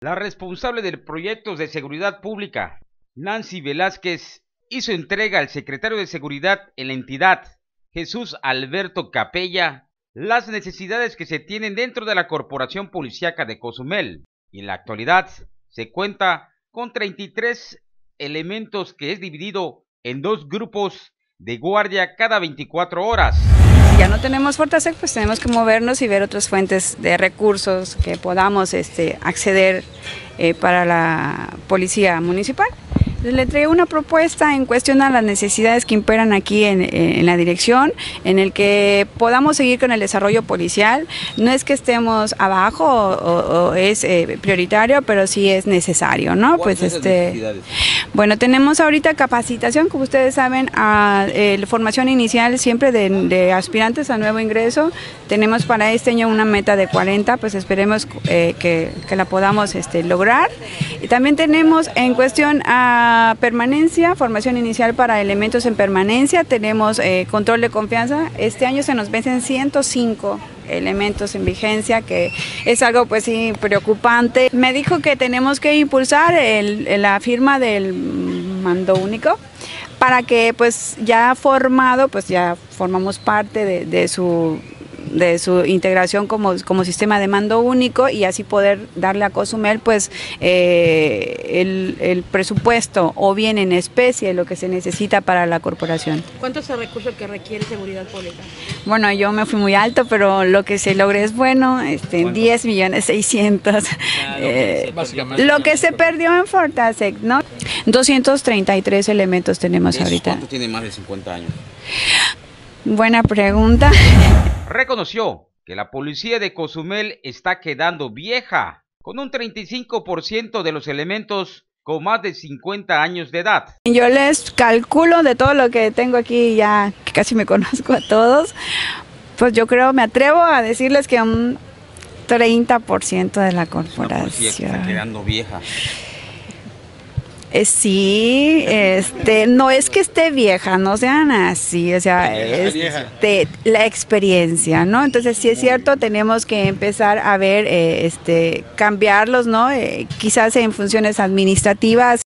La responsable del proyecto de seguridad pública, Nancy Velázquez, hizo entrega al secretario de Seguridad en la entidad, Jesús Alberto Capella, las necesidades que se tienen dentro de la Corporación Policiaca de Cozumel. Y en la actualidad se cuenta con 33 elementos que es dividido en dos grupos de guardia cada 24 horas. Si ya no tenemos Fortasec, pues tenemos que movernos y ver otras fuentes de recursos que podamos este, acceder eh, para la policía municipal. Le entregué una propuesta en cuestión a las necesidades que imperan aquí en, la dirección, en el que podamos seguir con el desarrollo policial. No es que estemos abajo o, es eh, prioritario, pero sí es necesario, ¿no? Pues este, bueno, tenemos ahorita capacitación, como ustedes saben, a, formación inicial siempre de, aspirantes a nuevo ingreso. Tenemos para este año una meta de 40, pues esperemos eh, que, que, la podamos este, lograr. Y también tenemos en cuestión a permanencia, formación inicial para elementos en permanencia, tenemos eh, control de confianza. Este año se nos vencen 105 elementos en vigencia, que es algo pues sí preocupante. Me dijo que tenemos que impulsar la firma del mando único para que pues ya formado, pues ya formamos parte de su de su integración como, como sistema de mando único y así poder darle a Cozumel pues eh, el, el, presupuesto o bien en especie lo que se necesita para la corporación. ¿Cuánto es el recurso que requiere seguridad pública? Bueno, yo me fui muy alto, pero lo que se logre es bueno, este, 10 millones 600. Ah, eh, lo que se perdió en Fortasec, ¿no? 233 elementos tenemos ahorita. ¿Cuánto tiene más de 50 años? Buena pregunta. Reconoció que la policía de Cozumel está quedando vieja, con un 35% de los elementos con más de 50 años de edad. Yo les calculo de todo lo que tengo aquí, ya que casi me conozco a todos, pues yo creo, me atrevo a decirles que un 30% de la corporación. está quedando vieja. Eh, sí, este, no es que esté vieja, no sean así, o sea, es de la experiencia, ¿no? Entonces, sí es cierto, tenemos que empezar a ver, eh, este, cambiarlos, ¿no? Eh, quizás en funciones administrativas.